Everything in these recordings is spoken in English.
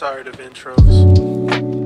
tired of intros.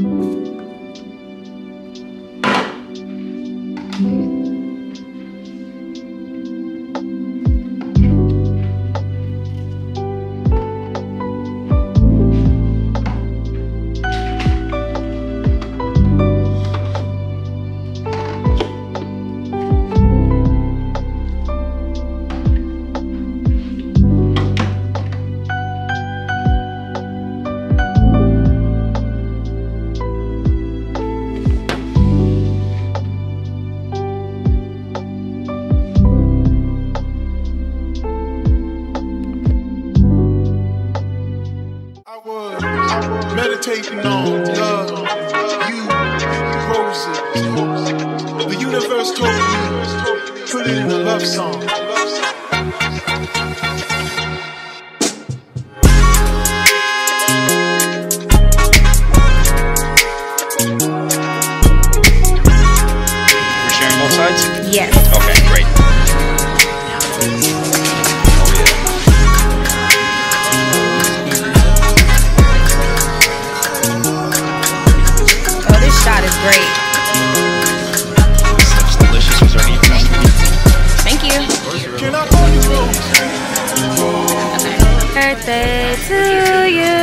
I Yes. Okay, great. Oh, this shot is great. Looks delicious. Was there any Thank you. Rose? Birthday to you.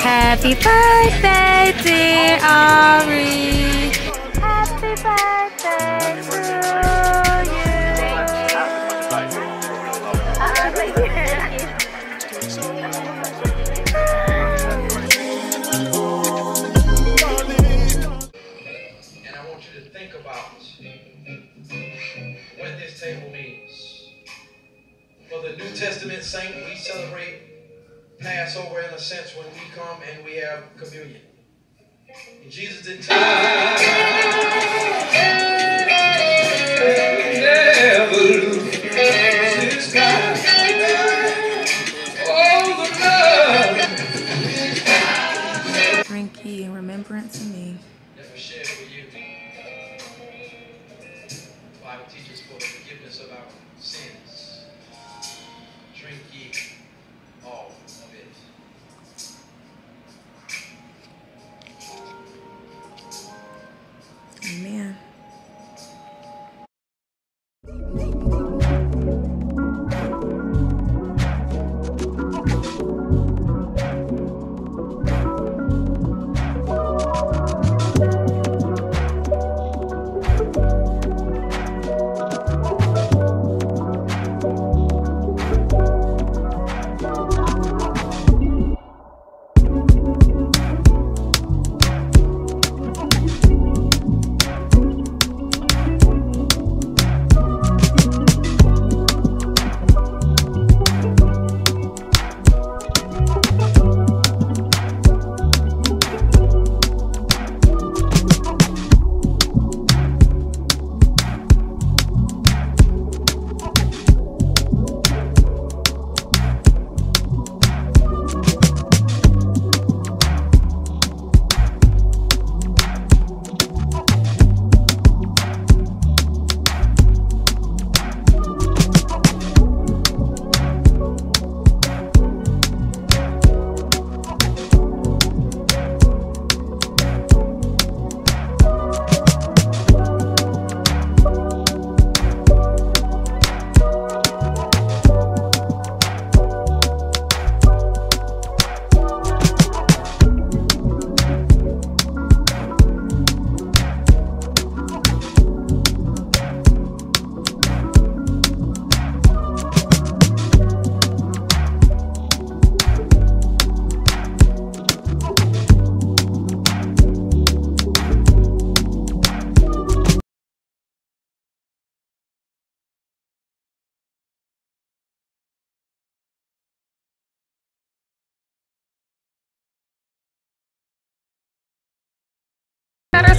Happy birthday, dear Ari. Happy birthday sense when we come and we have communion. And Jesus didn't tell us.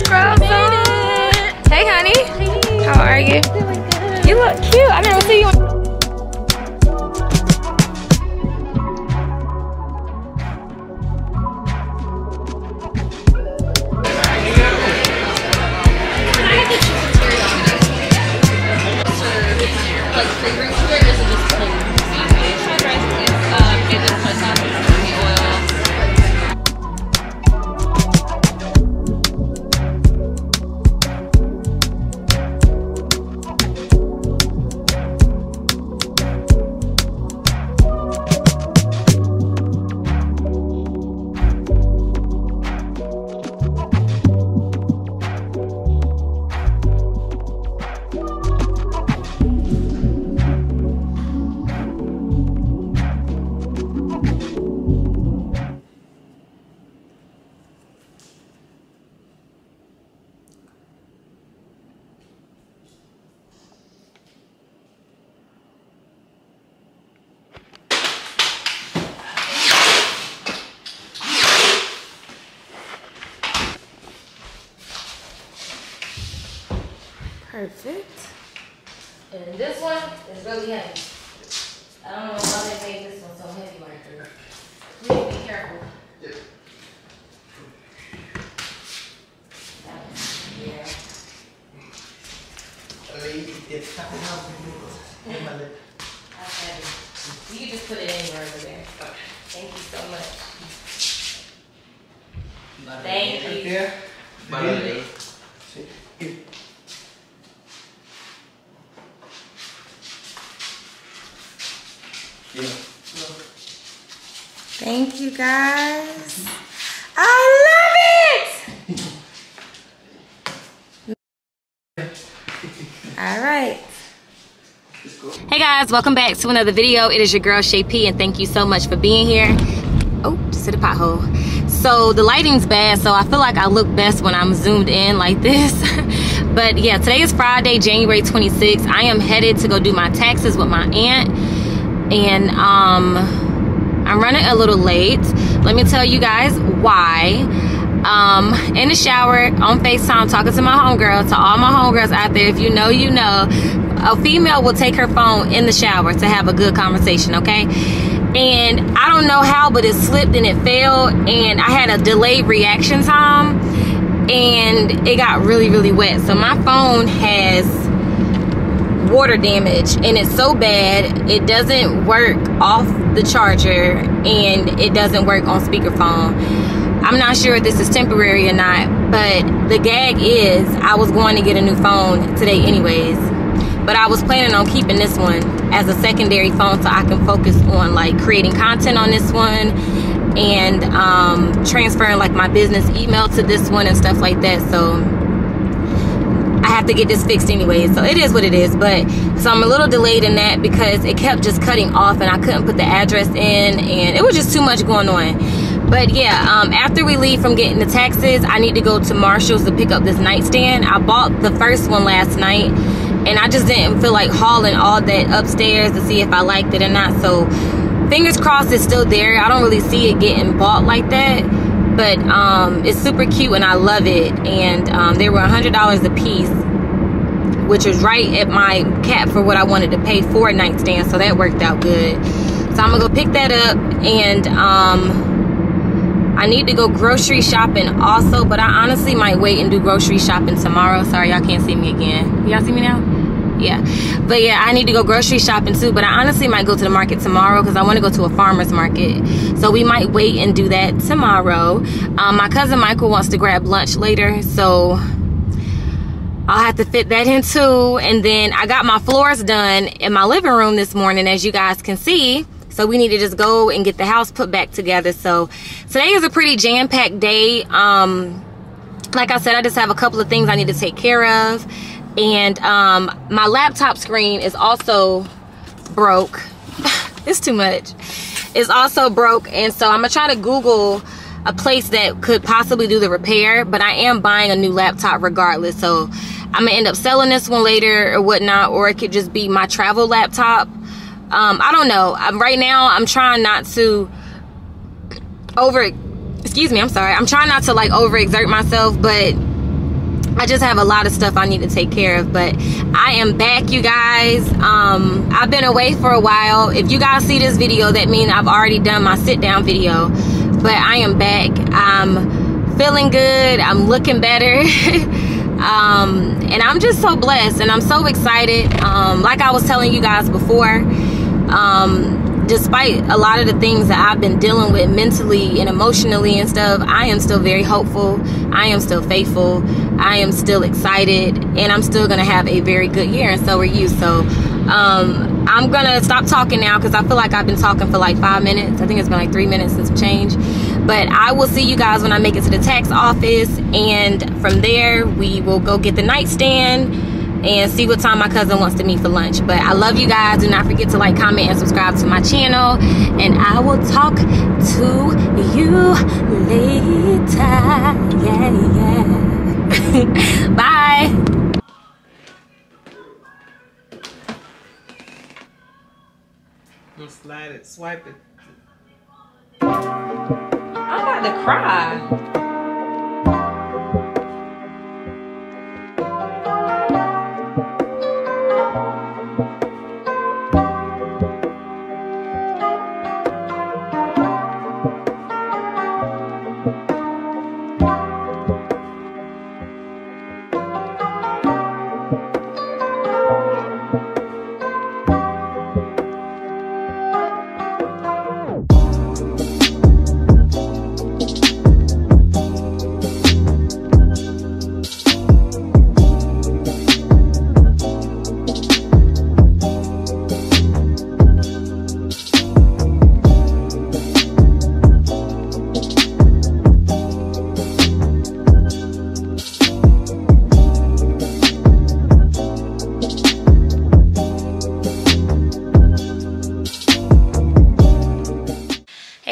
Got our scrubs on. Hey, honey. How are you? You look cute. I never see you. Perfect. And this one is really heavy. I don't know why they made this one so heavy like this. You need to be careful. Yeah. lady did something else in my lip. Okay. You can just put it anywhere over there. Thank you so much. Thank you. There. Bye. Sí. Here. Yeah. Thank you guys. I love it. All right. Hey guys, welcome back to another video. It is your girl Shay P and thank you so much for being here. Oh, just hit a pothole. So the lighting's bad, so I feel like I look best when I'm zoomed in like this. but yeah, today is Friday, January 26th. I am headed to go do my taxes with my aunt. And um I'm running a little late. Let me tell you guys why. Um, in the shower, on FaceTime, talking to my homegirl, to all my homegirls out there, if you know, you know, a female will take her phone in the shower to have a good conversation, okay? And I don't know how, but it slipped and it fell, and I had a delayed reaction time, and it got really, really wet. So my phone has water damage and it's so bad it doesn't work off the charger and it doesn't work on speakerphone. I'm not sure if this is temporary or not but the gag is i was going to get a new phone today anyways. But i was planning on keeping this one as a secondary phone so i can focus on like creating content on this one and um, transferring like my business email to this one and stuff like that. So I have to get this fixed anyway. So it is what it is. But so I'm a little delayed in that because it kept just cutting off and I couldn't put the address in and it was just too much going on. But yeah, um, after we leave from getting the taxes, I need to go to Marshalls to pick up this nightstand. I bought the first one last night and I just didn't feel like hauling all that upstairs to see if I liked it or not. So fingers crossed it's still there. I don't really see it getting bought like that but um, it's super cute and I love it. And um, they were a hundred dollars a piece, which was right at my cap for what I wanted to pay for a nightstand. So that worked out good. So I'm gonna go pick that up and um, I need to go grocery shopping also. But I honestly might wait and do grocery shopping tomorrow. Sorry, y'all can't see me again. Y'all see me now? Yeah but yeah i need to go grocery shopping too but i honestly might go to the market tomorrow because i want to go to a farmer's market so we might wait and do that tomorrow um, my cousin michael wants to grab lunch later so I'll have to fit that in too. And then I got my floors done in my living room this morning, as you guys can see. So we need to just go and get the house put back together. So today is a pretty jam-packed day. Um, like I said, I just have a couple of things I need to take care of and um, my laptop screen is also broke. It's too much. It's also broke and so i'm gonna try to google a place that could possibly do the repair but i am buying a new laptop regardless. So i'm gonna end up selling this one later or whatnot or it could just be my travel laptop. Um, i don't know. I'm, right now i'm trying not to over excuse me i'm sorry. I'm trying not to like overexert myself but I just have a lot of stuff I need to take care of but I am back you guys. Um, I've been away for a while. If you guys see this video that means I've already done my sit down video but I am back. I'm feeling good. I'm looking better. Um, and I'm just so blessed and I'm so excited. Um, like I was telling you guys before um, despite a lot of the things that I've been dealing with mentally and emotionally and stuff, I am still very hopeful. I am still faithful. I am still excited. And I'm still going to have a very good year. And so are you. So um, I'm going to stop talking now because I feel like I've been talking for like five minutes. I think it's been like three minutes since change. But I will see you guys when I make it to the tax office. And from there, we will go get the nightstand and see what time my cousin wants to meet for lunch. But I love you guys. Do not forget to like, comment, and subscribe to my channel. And I will talk to you later. Yeah, yeah. Bye. Go slide it, swipe it. I'm about to cry.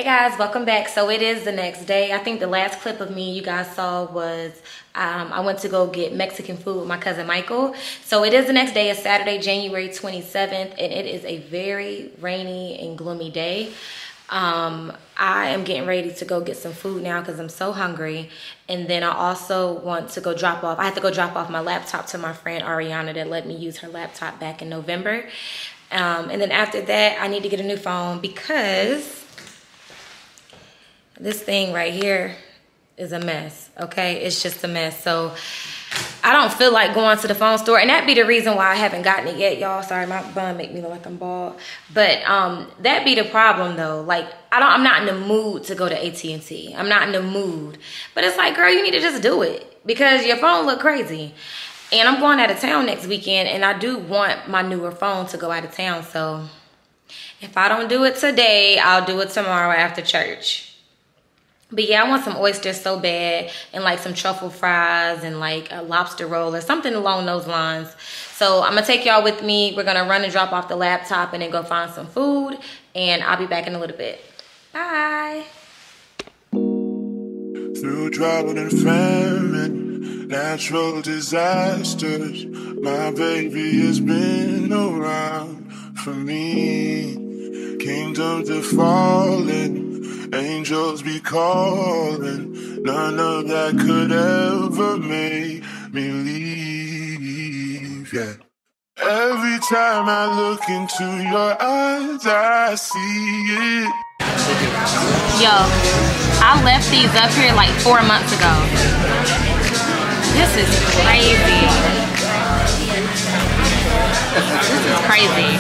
Guys, welcome back. So it is the next day. I think the last clip of me you guys saw was um, I went to go get Mexican food with my cousin Michael. So it is the next day. It's Saturday, January 27th, and it is a very rainy and gloomy day. Um, I am getting ready to go get some food now because I'm so hungry. And then I also want to go drop off. I have to go drop off my laptop to my friend Ariana that let me use her laptop back in November. Um, and then after that, I need to get a new phone because this thing right here is a mess, okay? It's just a mess. So I don't feel like going to the phone store. And that be the reason why I haven't gotten it yet, y'all. Sorry, my bun make me look like I'm bald. But um, that be the problem though. Like, I don't, I'm not in the mood to go to AT&T. I'm not in the mood. But it's like, girl, you need to just do it because your phone look crazy. And I'm going out of town next weekend and I do want my newer phone to go out of town. So if I don't do it today, I'll do it tomorrow after church. But yeah, I want some oysters so bad and like some truffle fries and like a lobster roll or something along those lines. So I'm gonna take y'all with me. We're gonna run and drop off the laptop and then go find some food and I'll be back in a little bit. Bye. Through drought and famine, natural disasters, my baby has been around for me. Kingdoms are falling, angels be calling. None of that could ever make me leave. Yeah. Every time I look into your eyes, I see it. Yo, I left these up here like four months ago. This is crazy. This is crazy.